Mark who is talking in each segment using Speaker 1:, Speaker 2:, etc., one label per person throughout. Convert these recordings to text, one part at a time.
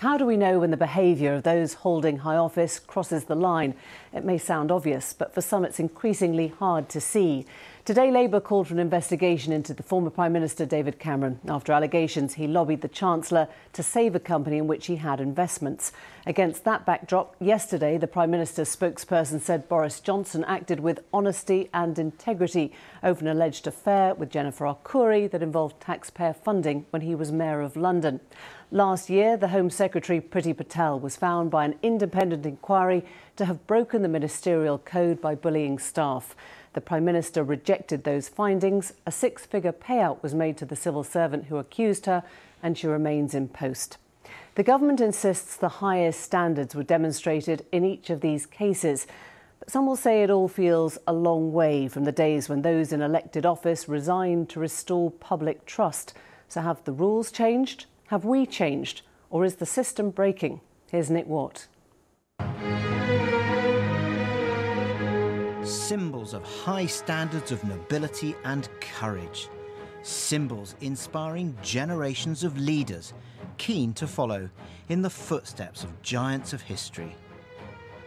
Speaker 1: How do we know when the behaviour of those holding high office crosses the line? It may sound obvious, but for some it's increasingly hard to see. Today, Labour called for an investigation into the former Prime Minister David Cameron after allegations he lobbied the Chancellor to save a company in which he had investments. Against that backdrop, yesterday the Prime Minister's spokesperson said Boris Johnson acted with honesty and integrity over an alleged affair with Jennifer Arcuri that involved taxpayer funding when he was Mayor of London. Last year, the Home Secretary Priti Patel was found by an independent inquiry to have broken the ministerial code by bullying staff. The Prime Minister rejected those findings. A six figure payout was made to the civil servant who accused her, and she remains in post. The government insists the highest standards were demonstrated in each of these cases. But some will say it all feels a long way from the days when those in elected office resigned to restore public trust. So, have the rules changed? Have we changed? Or is the system breaking? Here's Nick Watt.
Speaker 2: Symbols of high standards of nobility and courage. Symbols inspiring generations of leaders keen to follow in the footsteps of giants of history.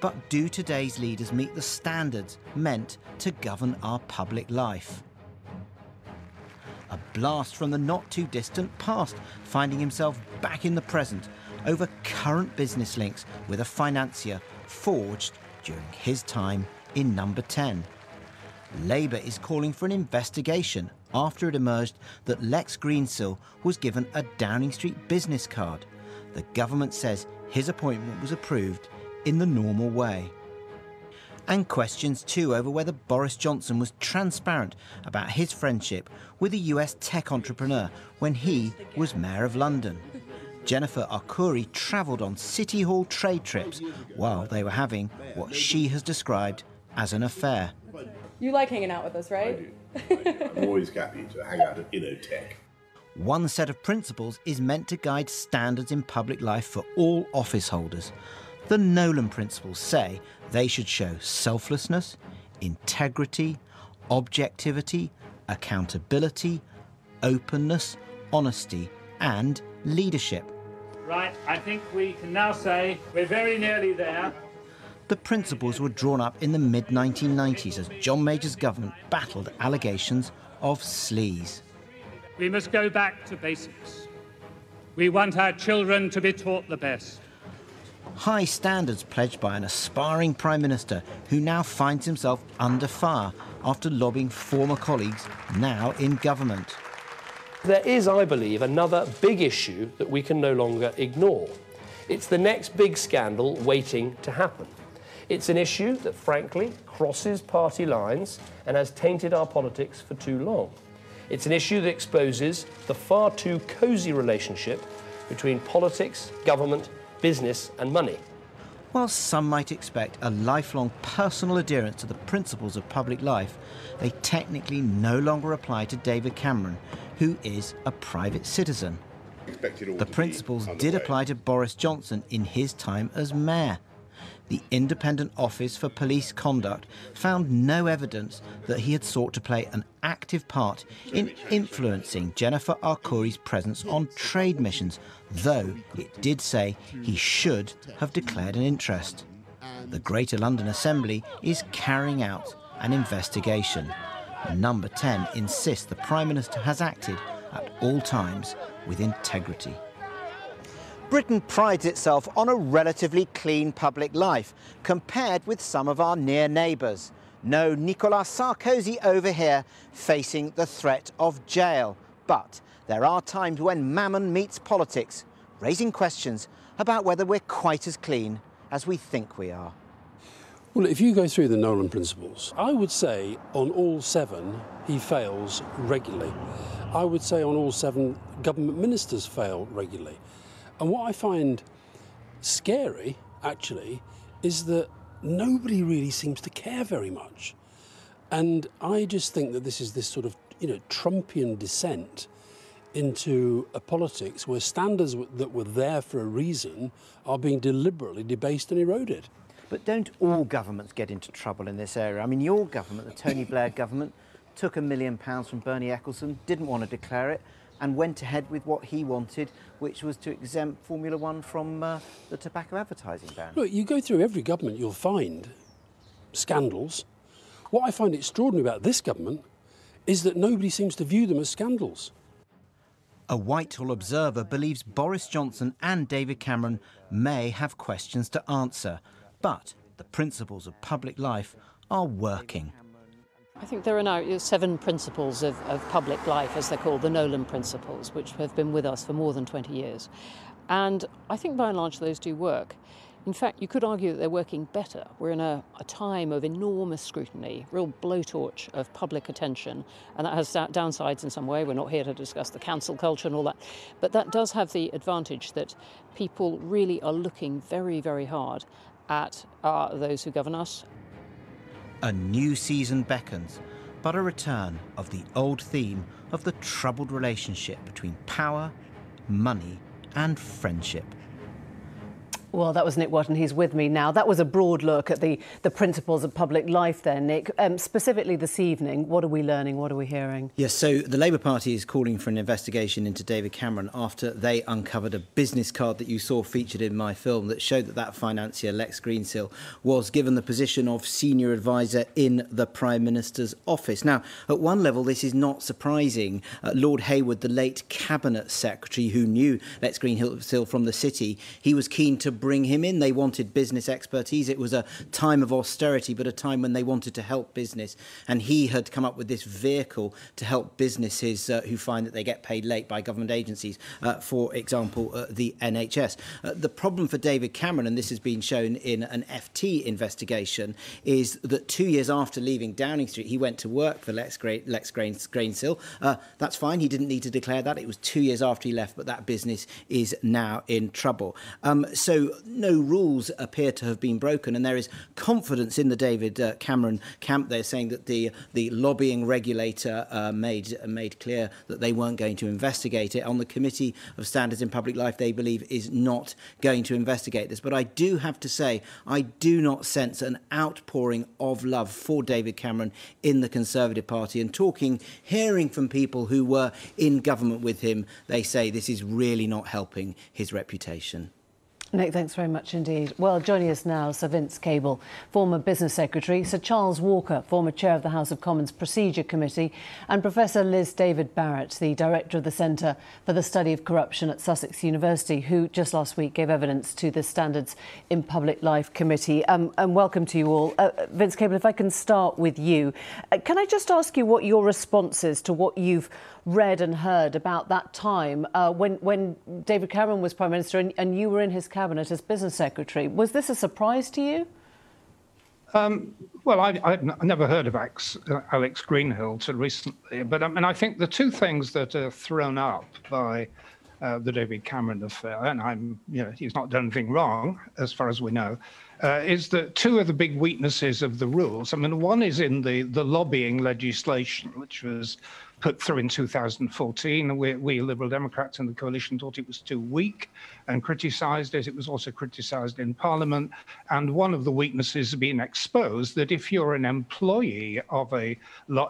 Speaker 2: But do today's leaders meet the standards meant to govern our public life? A blast from the not too distant past, finding himself back in the present over current business links with a financier forged during his time in number 10. Labour is calling for an investigation after it emerged that Lex Greensill was given a Downing Street business card. The government says his appointment was approved in the normal way and questions too over whether Boris Johnson was transparent about his friendship with a US tech entrepreneur when he was Mayor of London. Jennifer Arcuri travelled on City Hall trade trips while they were having what she has described as an affair.
Speaker 3: You like hanging out with us, right?
Speaker 4: I do. I do. I'm always happy to hang out at InnoTech.
Speaker 2: One set of principles is meant to guide standards in public life for all office holders. The Nolan principles say they should show selflessness, integrity, objectivity, accountability, openness, honesty, and leadership.
Speaker 5: Right, I think we can now say we're very nearly there.
Speaker 2: The principles were drawn up in the mid 1990s as John Major's government battled allegations of sleaze.
Speaker 5: We must go back to basics. We want our children to be taught the best
Speaker 2: high standards pledged by an aspiring Prime Minister who now finds himself under fire after lobbying former colleagues now in government.
Speaker 6: There is, I believe, another big issue that we can no longer ignore. It's the next big scandal waiting to happen. It's an issue that, frankly, crosses party lines and has tainted our politics for too long. It's an issue that exposes the far too cosy relationship between politics, government, business and money.
Speaker 2: While some might expect a lifelong personal adherence to the principles of public life, they technically no longer apply to David Cameron, who is a private citizen. The principles did apply to Boris Johnson in his time as mayor the Independent Office for Police Conduct found no evidence that he had sought to play an active part in influencing Jennifer Arcuri's presence on trade missions, though it did say he should have declared an interest. The Greater London Assembly is carrying out an investigation. Number 10 insists the Prime Minister has acted at all times with integrity. Britain prides itself on a relatively clean public life compared with some of our near neighbours. No Nicolas Sarkozy over here facing the threat of jail. But there are times when mammon meets politics, raising questions about whether we're quite as clean as we think we are.
Speaker 7: Well, if you go through the Nolan principles, I would say on all seven he fails regularly. I would say on all seven government ministers fail regularly. And what I find scary, actually, is that nobody really seems to care very much. And I just think that this is this sort of, you know, Trumpian descent into a politics where standards that were there for a reason are being deliberately debased and eroded.
Speaker 2: But don't all governments get into trouble in this area? I mean, your government, the Tony Blair government, took a million pounds from Bernie Ecclestone, didn't want to declare it, and went ahead with what he wanted, which was to exempt Formula One from uh, the tobacco advertising ban.
Speaker 7: Look, you go through every government, you'll find scandals. What I find extraordinary about this government is that nobody seems to view them as scandals.
Speaker 2: A Whitehall observer believes Boris Johnson and David Cameron may have questions to answer, but the principles of public life are working.
Speaker 8: I think there are now seven principles of, of, public life, as they're called, the Nolan principles, which have been with us for more than 20 years. And I think by and large those do work. In fact, you could argue that they're working better. We're in a, a time of enormous scrutiny, real blowtorch of public attention, and that has downsides in some way. We're not here to discuss the cancel culture and all that. But that does have the advantage that people really are looking very, very hard at uh, those who govern us.
Speaker 2: A new season beckons, but a return of the old theme of the troubled relationship between power, money, and friendship.
Speaker 1: Well, that was Nick Wotton. He's with me now. That was a broad look at the, the principles of public life there, Nick. Um, specifically this evening, what are we learning? What are we hearing?
Speaker 2: Yes, so the Labour Party is calling for an investigation into David Cameron after they uncovered a business card that you saw featured in my film that showed that that financier, Lex Greensill, was given the position of senior advisor in the Prime Minister's office. Now, at one level, this is not surprising. Uh, Lord Heywood, the late Cabinet Secretary who knew Lex Greensill from the city, he was keen to bring him in. They wanted business expertise. It was a time of austerity, but a time when they wanted to help business. And he had come up with this vehicle to help businesses uh, who find that they get paid late by government agencies, uh, for example, uh, the NHS. Uh, the problem for David Cameron, and this has been shown in an FT investigation, is that two years after leaving Downing Street, he went to work for Lex, Gra- Lex Greensill. Uh, that's fine. He didn't need to declare that. It was two years after he left, but that business is now in trouble. Um, so no rules appear to have been broken, and there is confidence in the David uh, Cameron camp. They're saying that the the lobbying regulator uh, made made clear that they weren't going to investigate it. On the Committee of Standards in Public Life, they believe is not going to investigate this. But I do have to say, I do not sense an outpouring of love for David Cameron in the Conservative Party. And talking, hearing from people who were in government with him, they say this is really not helping his reputation.
Speaker 1: Nick, thanks very much indeed. Well, joining us now, Sir Vince Cable, former Business Secretary, Sir Charles Walker, former Chair of the House of Commons Procedure Committee, and Professor Liz David Barrett, the Director of the Centre for the Study of Corruption at Sussex University, who just last week gave evidence to the Standards in Public Life Committee. Um, and welcome to you all. Uh, Vince Cable, if I can start with you, uh, can I just ask you what your response is to what you've read and heard about that time uh, when, when David Cameron was Prime Minister and, and, you were in his cabinet as Business Secretary. Was this a surprise to you?
Speaker 9: Um, well, I, have never heard of Alex, uh, Alex Greensill till recently, but I mean, I think the two things that are thrown up by uh, the David Cameron affair, and I'm, you know, he's not done anything wrong as far as we know, uh, is that two of the big weaknesses of the rules. I mean, one is in the the lobbying legislation, which was put through in 2014. We, we, Liberal Democrats and the coalition thought it was too weak and criticised it. It was also criticised in Parliament. And one of the weaknesses been exposed that if you're an employee of a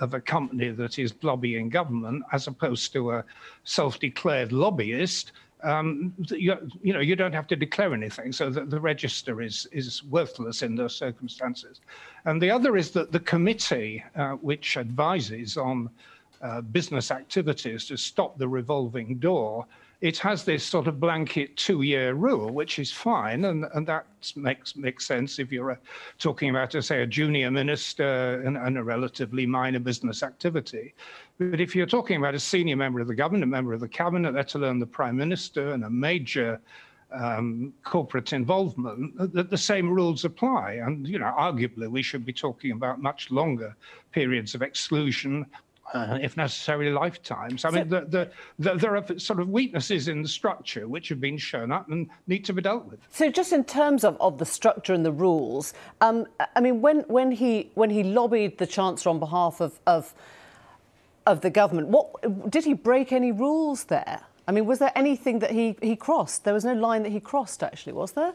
Speaker 9: of a company that is lobbying government, as opposed to a self-declared lobbyist, um, you, you, know, you don't have to declare anything, so that the register is is worthless in those circumstances. And the other is that the committee, uh, which advises on uh, business activities to stop the revolving door, it has this sort of blanket two-year rule, which is fine, and, and that makes makes sense if you're uh, talking about, uh, say, a junior minister and, and, a relatively minor business activity. But if you're talking about a senior member of the government, a member of the cabinet, let alone the prime minister, and a major um, corporate involvement, that the same rules apply. And you know, arguably, we should be talking about much longer periods of exclusion uh, if necessary, lifetimes. I so, mean, the, the, the, there are sort of weaknesses in the structure which have been shown up and need to be dealt with.
Speaker 1: So, just in terms of, of the structure and the rules, um, I mean, when, when, he, when he lobbied the Chancellor on behalf of, of, of the government, what, did he break any rules there? I mean, was there anything that he, he crossed? There was no line that he crossed, actually, was there?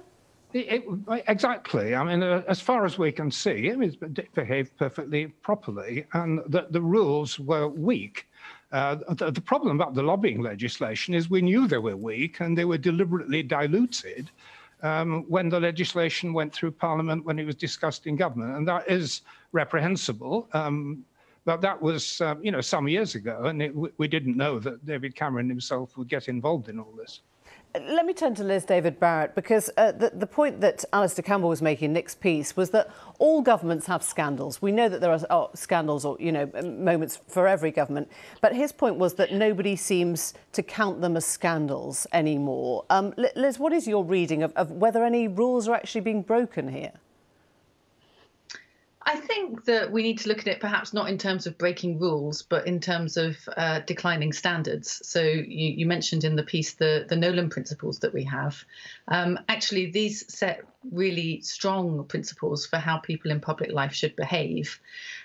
Speaker 9: It, it, exactly. I mean, uh, as far as we can see, it was behaved perfectly properly, and the, the rules were weak. Uh, the, the, problem about the lobbying legislation is we knew they were weak and they were deliberately diluted um, when the legislation went through Parliament when it was discussed in government, and that is reprehensible. Um, but that was, uh, you know, some years ago, and it, we didn't know that David Cameron himself would get involved in all this.
Speaker 1: Let me turn to Liz David Barrett because uh, the, the, point that Alastair Campbell was making in Nick's piece was that all governments have scandals. We know that there are oh, scandals or you know moments for every government, but his point was that nobody seems to count them as scandals anymore. Um, Liz, what is your reading of, of whether any rules are actually being broken here?
Speaker 10: I think that we need to look at it perhaps not in terms of breaking rules, but in terms of uh, declining standards. So you, you, mentioned in the piece the, the Nolan principles that we have. Um, actually, these set really strong principles for how people in public life should behave.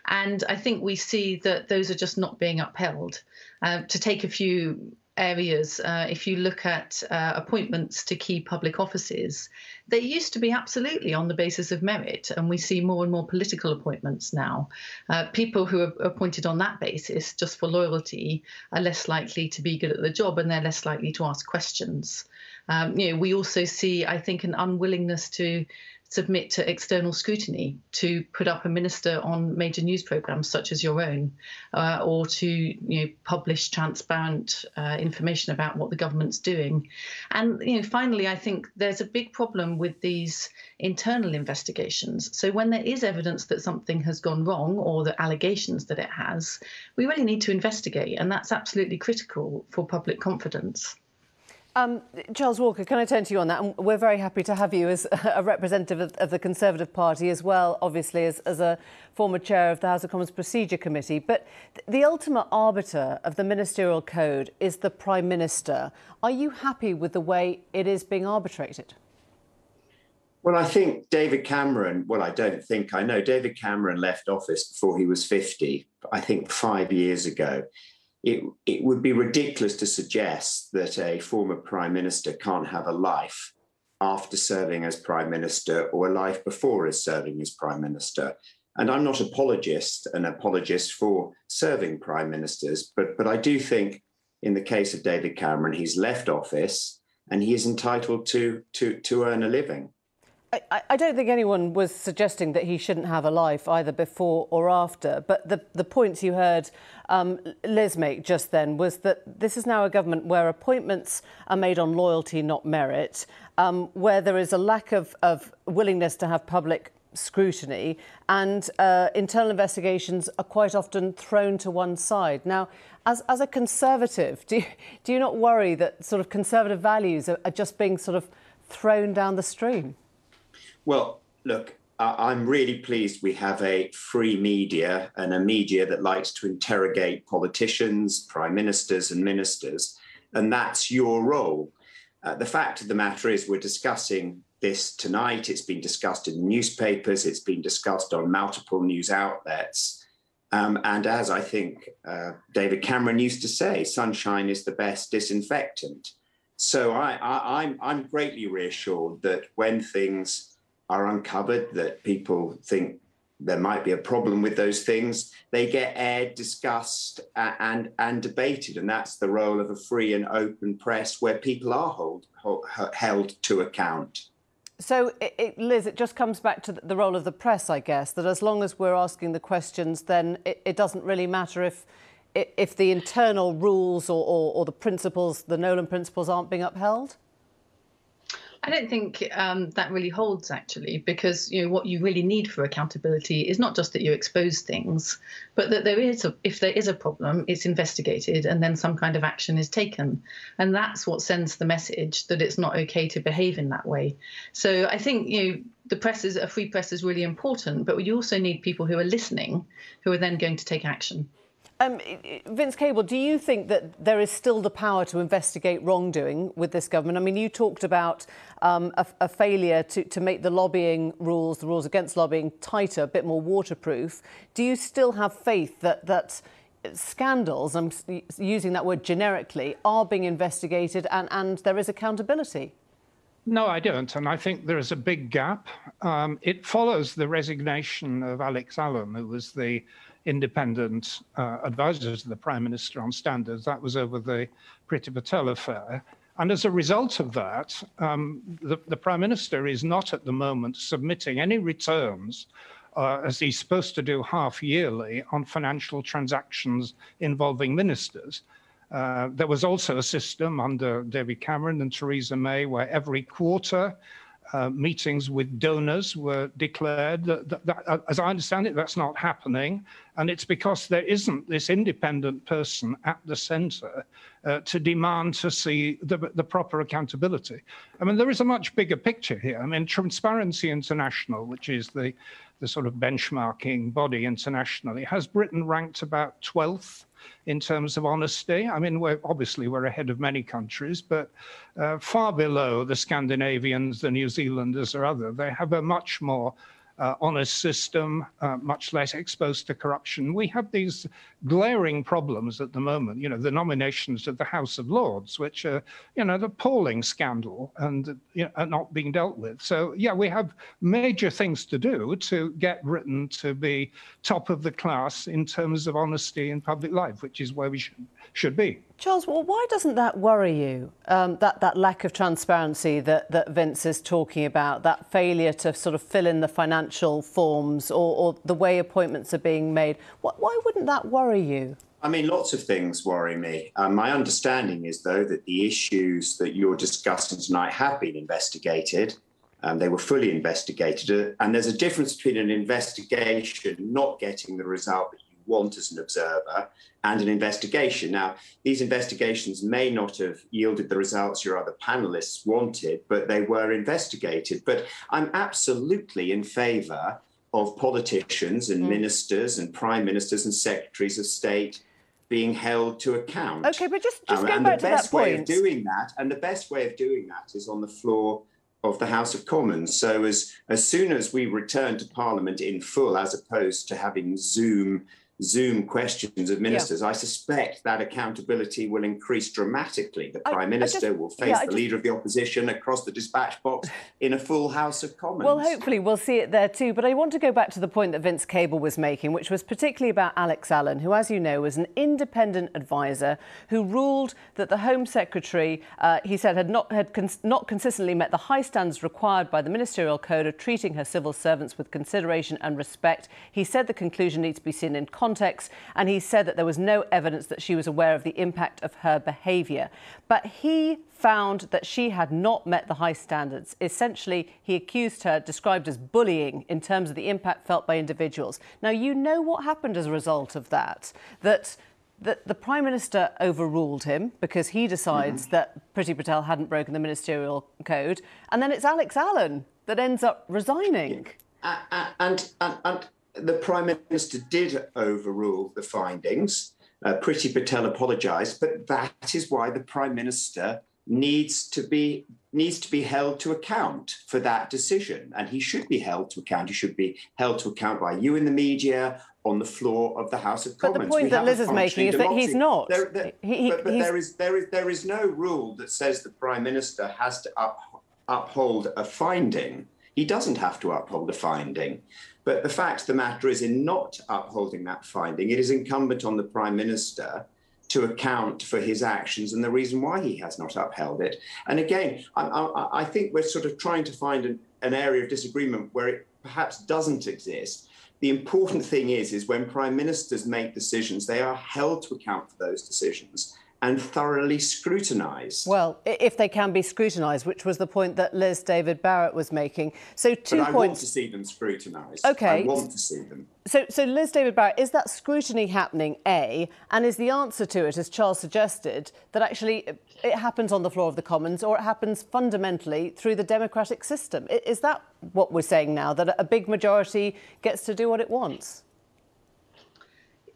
Speaker 10: And I think we see that those are just not being upheld. Uh, to take a few areas, uh, if you look at uh, appointments to key public offices, they used to be absolutely on the basis of merit, and we see more and more political appointments now. Uh, people who are appointed on that basis, just for loyalty, are less likely to be good at the job and they're less likely to ask questions. Um, you know, we also see, I think, an unwillingness to submit to external scrutiny, to put up a minister on major news programs such as your own, uh, or to you know, publish transparent uh, information about what the government's doing. And you know, finally, I think there's a big problem with these internal investigations. So when there is evidence that something has gone wrong or the allegations that it has, we really need to investigate, and that's absolutely critical for public confidence.
Speaker 1: Um, Charles Walker, can I turn to you on that? And we're very happy to have you as a representative of, of the Conservative Party as well, obviously, as, as, a former chair of the House of Commons Procedure Committee. But the ultimate arbiter of the ministerial code is the Prime Minister. Are you happy with the way it is being arbitrated?
Speaker 11: Well, I think David Cameron, well, I don't think, I know David Cameron left office before he was 50, I think five years ago it, it would be ridiculous to suggest that a former prime minister can't have a life after serving as prime minister or a life before as serving as prime minister. And I'm not apologist, an apologist for serving prime ministers, but but I do think in the case of David Cameron, he's left office and he is entitled to to to earn a living.
Speaker 1: I, I, don't think anyone was suggesting that he shouldn't have a life either before or after. But the, the points you heard um, Liz make just then was that this is now a government where appointments are made on loyalty, not merit, um, where there is a lack of, of willingness to have public scrutiny, and uh, internal investigations are quite often thrown to one side. Now, as, as a conservative, do you, do you not worry that sort of conservative values are, are just being sort of thrown down the stream?
Speaker 11: Well, look, I'm really pleased we have a free media and a media that likes to interrogate politicians, prime ministers, and ministers. And that's your role. Uh, the fact of the matter is, we're discussing this tonight. It's been discussed in newspapers, it's been discussed on multiple news outlets. Um, and as I think uh, David Cameron used to say, sunshine is the best disinfectant. So I, I, I'm, I'm greatly reassured that when things are uncovered, that people think there might be a problem with those things, they get aired, discussed, and and debated, and that's the role of a free and open press where people are hold, hold, held to account.
Speaker 1: So, it, it, Liz, it just comes back to the role of the press, I guess. That as long as we're asking the questions, then it, it doesn't really matter if if the internal rules or, or, or the principles, the Nolan principles, aren't being upheld.
Speaker 10: I don't think um, that really holds actually, because you know what you really need for accountability is not just that you expose things, but that there is a, if there is a problem, it's investigated and then some kind of action is taken, and that's what sends the message that it's not okay to behave in that way. So I think you know the press is a free press is really important, but you also need people who are listening, who are then going to take action.
Speaker 1: Um, Vince Cable, do you think that there is still the power to investigate wrongdoing with this government? I mean, you talked about um, a, a, failure to, to make the lobbying rules, the rules against lobbying, tighter, a bit more waterproof. Do you still have faith that, that scandals, I'm using that word generically, are being investigated and, and there is accountability?
Speaker 9: No, I don't. And I think there is a big gap. Um, it follows the resignation of Alex Allan, who was the independent uh, to the Prime Minister on standards. That was over the Priti Patel affair. And as a result of that, um, the, the, Prime Minister is not at the moment submitting any returns, uh, as he's supposed to do half yearly, on financial transactions involving ministers. Uh, there was also a system under David Cameron and Theresa May where every quarter uh, meetings with donors were declared. That, that, that, uh, as I understand it, that's not happening. And it's because there isn't this independent person at the center uh, to demand to see the, the proper accountability. I mean, there is a much bigger picture here. I mean, Transparency International, which is the, the sort of benchmarking body internationally, has Britain ranked about 12th in terms of honesty. I mean, we're, obviously we're ahead of many countries, but uh, far below the Scandinavians, the New Zealanders, or other. They have a much more uh, honest system, uh, much less exposed to corruption. We have these glaring problems at the moment. You know, the nominations of the House of Lords, which are, you know, the appalling scandal and you know, are not being dealt with. So, yeah, we have major things to do to get Britain to be top of the class in terms of honesty in public life, which is where we should be.
Speaker 1: Charles, well, why doesn't that worry you? Um, that that lack of transparency that that Vince is talking about, that failure to sort of fill in the financial forms, or, or the way appointments are being made. Why, why, wouldn't that worry you?
Speaker 11: I mean, lots of things worry me. Um, my understanding is, though, that the issues that you're discussing tonight have been investigated. Um, they were fully investigated, and there's a difference between an investigation not getting the result that want as an observer and an investigation. Now, these investigations may not have yielded the results your other panelists wanted, but they were investigated. But I'm absolutely in favour of politicians and mm. ministers and prime ministers and secretaries of state being held to account.
Speaker 1: Okay, but just, just um, go back to that point. And the best way
Speaker 11: of doing that, and the best way of doing that is on the floor of the House of Commons. So as as soon as we return to Parliament in full, as opposed to having Zoom Zoom questions of ministers, yeah. I suspect that accountability will increase dramatically. The Prime I, Minister I just, will face yeah, the just, Leader of the Opposition across the dispatch box in a full House of Commons.
Speaker 1: Well, hopefully we'll see it there too. But I want to go back to the point that Vince Cable was making, which was particularly about Alex Allan, who, as you know, was an independent advisor who ruled that the Home Secretary, uh, he said, had not had cons- not consistently met the high standards required by the Ministerial Code of treating her civil servants with consideration and respect. He said the conclusion needs to be seen in context, and he said that there was no evidence that she was aware of the impact of her behaviour. But he found that she had not met the high standards. Essentially, he accused her, described as bullying in terms of the impact felt by individuals. Now, you know what happened as a result of that, that that the Prime Minister overruled him because he decides mm. that Priti Patel hadn't broken the ministerial code, and then it's Alex Allan that ends up resigning.
Speaker 11: Uh, uh, and, and, and the Prime Minister did overrule the findings. Uh, Priti Patel apologised, but that is why the Prime Minister needs to be needs to be held to account for that decision, and he should be held to account. He should be held to account by you in the media on the floor of the House of Commons.
Speaker 1: But the point we that Liz is making is that he's not.
Speaker 11: There, there, he, but, but there is there is there is no rule that says the Prime Minister has to up, uphold a finding. He doesn't have to uphold a finding. But the fact of the matter is, in not upholding that finding, it is incumbent on the Prime Minister to account for his actions and the reason why he has not upheld it. And again, I, I, I think we're sort of trying to find an, an area of disagreement where it perhaps doesn't exist. The important thing is, is when prime ministers make decisions, they are held to account for those decisions and thoroughly scrutinised.
Speaker 1: Well, if they can be scrutinised, which was the point that Liz David Barrett was making. So two
Speaker 11: but I
Speaker 1: points.
Speaker 11: want to see them scrutinised.
Speaker 1: Okay.
Speaker 11: I want to see them.
Speaker 1: So, so Liz David Barrett, is that scrutiny happening? A, and is the answer to it, as Charles suggested, that actually it happens on the floor of the Commons, or it happens fundamentally through the democratic system? Is that what we're saying now? That a big majority gets to do what it wants?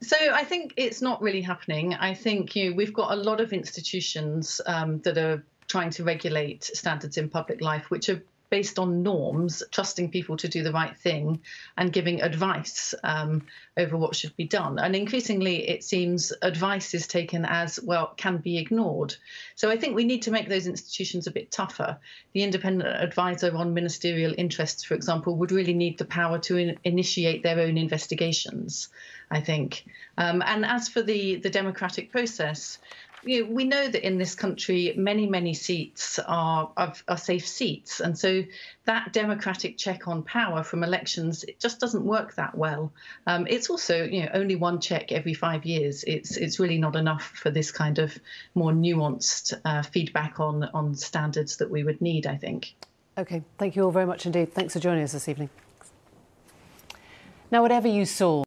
Speaker 10: So I think it's not really happening. I think you know, we've got a lot of institutions um, that are trying to regulate standards in public life, which are based on norms, trusting people to do the right thing, and giving advice um, over what should be done. And increasingly, it seems advice is taken as well can be ignored. So I think we need to make those institutions a bit tougher. The independent advisor on ministerial interests, for example, would really need the power to in initiate their own investigations. I think. Um, and as for the the democratic process, you know, we know that in this country, many, many seats are, are, safe seats. And so that democratic check on power from elections, it just doesn't work that well. Um, it's also, you know, only one check every five years. It's, it's really not enough for this kind of more nuanced uh, feedback on, on standards that we would need, I think.
Speaker 1: OK, thank you all very much indeed. Thanks for joining us this evening. Now, whatever you saw,